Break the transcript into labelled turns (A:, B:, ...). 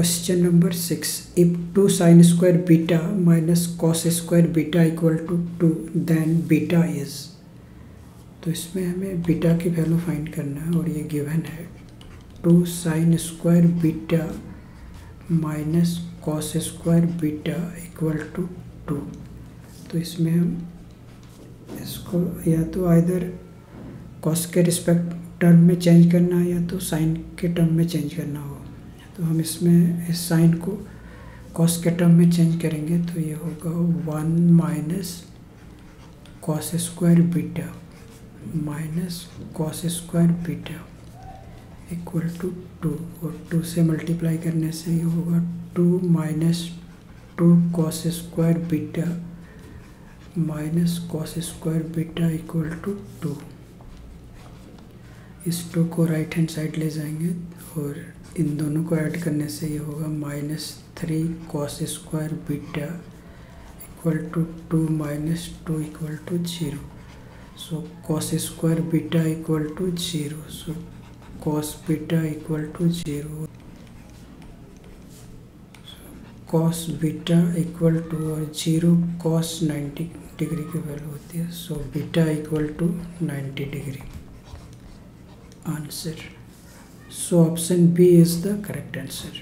A: Question number six if two sine square beta minus cos square beta equal to two then beta is तो इसमें हमें beta की value find करना है और ये गिवन है। Two sine square beta minus cos square beta equal to two तो इसमें हम इसको या तो आइधर कॉस के रिस्पेक्ट टर्म में चेंज करना है या तो साइन के टर्म में चेंज करना हो तो हम इसमें, इस साइन को कॉस के टर्म में चेंज करेंगे तो ये होगा one minus cos square beta minus cos square beta equal to two और टू से मल्टीप्लाई करने से ये होगा two minus two cos square beta minus cos square beta equal to two इस टू को राइट हैंड साइड ले जाएँगे और इन दोनों को ऐड करने से ये होगा minus three cos square beta equal to two minus two equal to zero so cos square beta equal to zero so cos beta equal to zero cos beta equal to और zero cos ninety degree की value होती है. So beta equal to ninety degree answer. So option B is the correct answer.